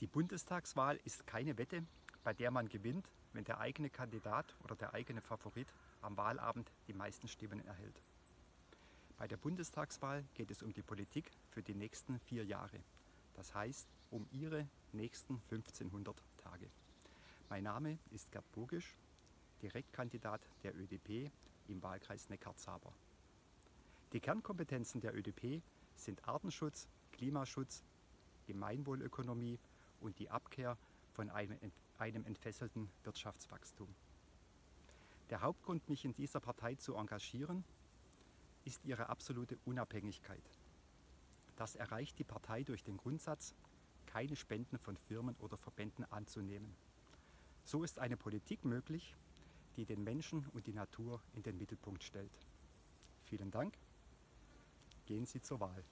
Die Bundestagswahl ist keine Wette, bei der man gewinnt, wenn der eigene Kandidat oder der eigene Favorit am Wahlabend die meisten Stimmen erhält. Bei der Bundestagswahl geht es um die Politik für die nächsten vier Jahre. Das heißt, um Ihre nächsten 1500 Tage. Mein Name ist Gerd Bogisch, Direktkandidat der ÖDP im Wahlkreis Neckar-Zaber. Die Kernkompetenzen der ÖDP sind Artenschutz, Klimaschutz, Gemeinwohlökonomie und die Abkehr von einem, einem entfesselten Wirtschaftswachstum. Der Hauptgrund, mich in dieser Partei zu engagieren, ist ihre absolute Unabhängigkeit. Das erreicht die Partei durch den Grundsatz, keine Spenden von Firmen oder Verbänden anzunehmen. So ist eine Politik möglich, die den Menschen und die Natur in den Mittelpunkt stellt. Vielen Dank. Gehen Sie zur Wahl.